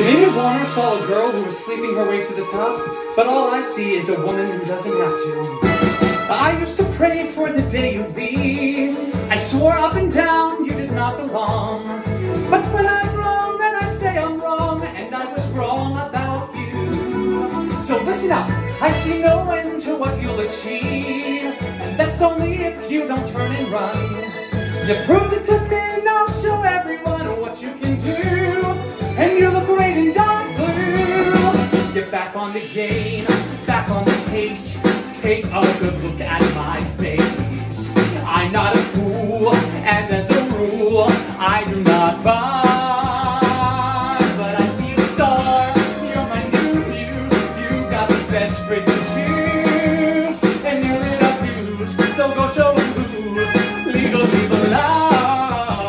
Jimmy Warner saw a girl who was sleeping her way to the top, but all I see is a woman who doesn't have to. I used to pray for the day you leave. I swore up and down you did not belong. But when I'm wrong, then I say I'm wrong, and I was wrong about you. So listen up, I see no end to what you'll achieve, and that's only if you don't turn and run. You proved it to me, now show everyone what you can do, back on the game, back on the pace. Take a good look at my face. I'm not a fool, and as a rule, I do not buy. But I see a star, you're my new muse. You got the best breaking shoes, and you lit up views. So go show 'em who's legally blonde.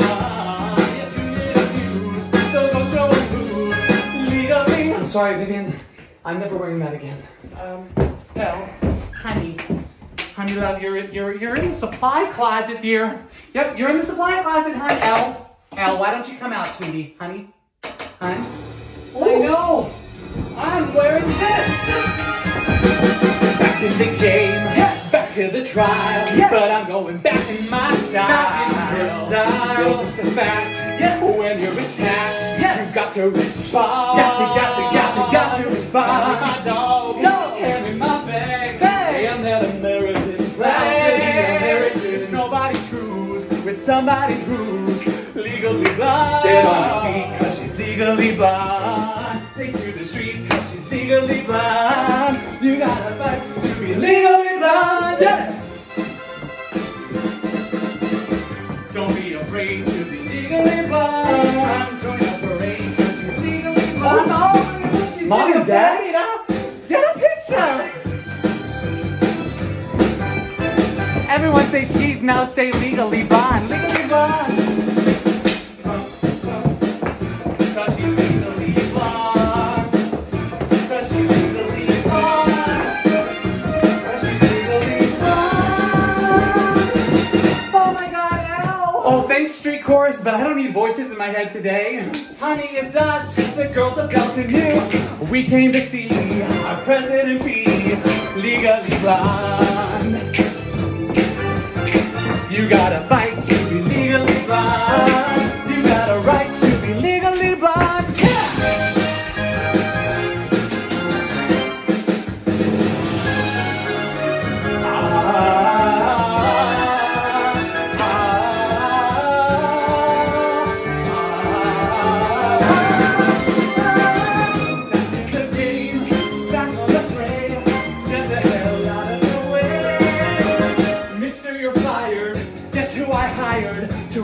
Yes, you lit up views. So go show 'em who's legally. I'm sorry, Vivienne. I'm never wearing that again. Um, no. Honey, honey love, you're you're you're in the supply closet, dear. Yep, you're in the supply closet, honey. Elle, Elle, why don't you come out, sweetie, honey, honey? I know. I'm wearing this. Back in the game, yes. Back to the trial, yes. But I'm going back in my style. Back in your style. Because it's a fact. Yes. When you're attacked, yes. you've got to respond. Got to, got to, got to, to respond. My dog, no. in my bag. And that American flag. American. Nobody screws with somebody who's legally blonde. Get on your feet cause she's legally blonde. Take to the street cause she's legally blonde. You gotta fight to be legally blonde. Yeah. Don't be afraid to be legally blonde. Get a picture. Everyone say cheese, now say legally blonde. Legally blonde. Greek Chorus, but I don't need voices in my head today. Honey, it's us, the girls of Delta Nu. We came to see our president be legally blonde. You got a fight to be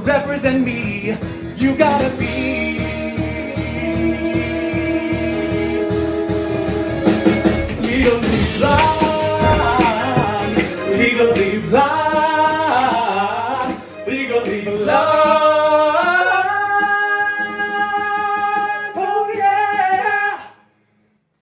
represent me? You gotta be